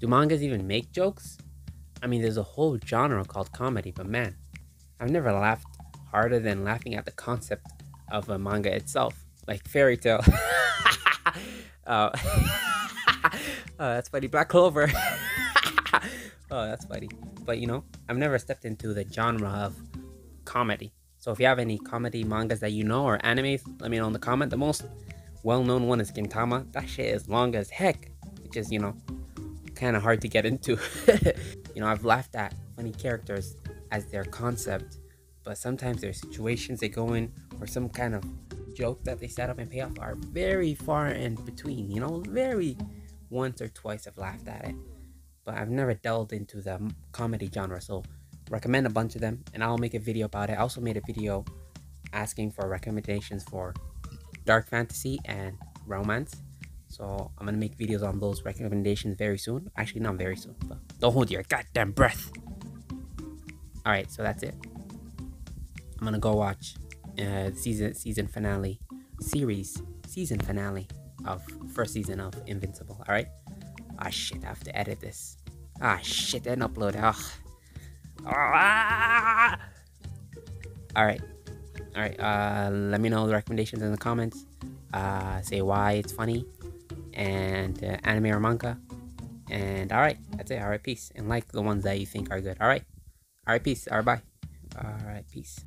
Do mangas even make jokes? I mean, there's a whole genre called comedy, but man, I've never laughed harder than laughing at the concept of a manga itself, like Fairy Tail. uh, oh, that's funny. Black Clover. oh, that's funny. But you know, I've never stepped into the genre of comedy. So if you have any comedy mangas that you know or animes, let me know in the comment. The most well-known one is Gintama. That shit is long as heck, which is you know kind of hard to get into. you know, I've laughed at funny characters as their concept, but sometimes their situations they go in or some kind of joke that they set up and pay off are very far in between. You know, very once or twice I've laughed at it, but I've never delved into the comedy genre. So recommend a bunch of them, and I'll make a video about it. I also made a video asking for recommendations for dark fantasy and romance. So I'm gonna make videos on those recommendations very soon. Actually, not very soon, but don't hold your goddamn breath. All right, so that's it. I'm gonna go watch uh, season season finale series season finale of first season of Invincible. All right. Ah shit, I have to edit this. Ah shit, and upload. Ah. ah. All right. All right. Uh, let me know the recommendations in the comments. Uh, say why it's funny and uh, anime or manga. And all right, that's it. All right, peace. And like the ones that you think are good. All right. All right, peace. All right, bye. All right, peace.